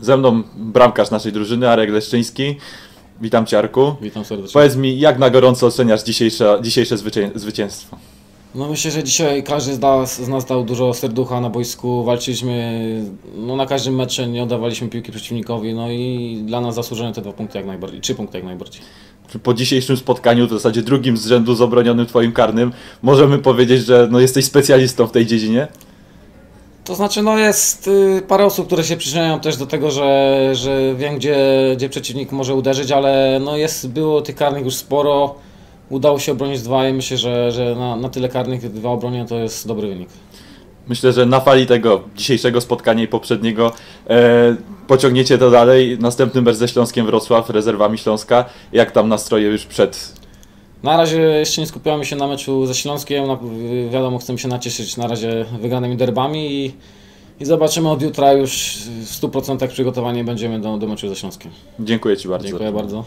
Ze mną bramkarz naszej drużyny, Arek Leszczyński. Witam Cię, Arku. Witam serdecznie. Powiedz mi, jak na gorąco oceniasz dzisiejsze, dzisiejsze zwycię- zwycięstwo? No myślę, że dzisiaj każdy z nas, z nas dał dużo serducha na boisku, walczyliśmy no, na każdym meczu, nie oddawaliśmy piłki przeciwnikowi, no i dla nas zasłużone te dwa punkty jak najbardziej, trzy punkty jak najbardziej. Po dzisiejszym spotkaniu, w zasadzie drugim z rzędu z obronionym Twoim karnym, możemy powiedzieć, że no, jesteś specjalistą w tej dziedzinie? To znaczy, no jest y, parę osób, które się przyczyniają też do tego, że, że wiem, gdzie, gdzie przeciwnik może uderzyć, ale no jest, było tych karnych już sporo. Udało się obronić dwa i myślę, że, że na, na tyle karnych dwa obronione to jest dobry wynik. Myślę, że na fali tego dzisiejszego spotkania i poprzedniego e, pociągniecie to dalej. Następny mecz ze Śląskiem Wrocław, rezerwami Śląska. Jak tam nastroje już przed Na razie jeszcze nie skupiamy się na meczu ze Śląskiem. Na, wiadomo, chcemy się nacieszyć na razie wygranymi derbami i, i zobaczymy od jutra już w 100% przygotowanie będziemy do, do meczu ze Śląskiem. Dziękuję Ci bardzo. Dziękuję bardzo.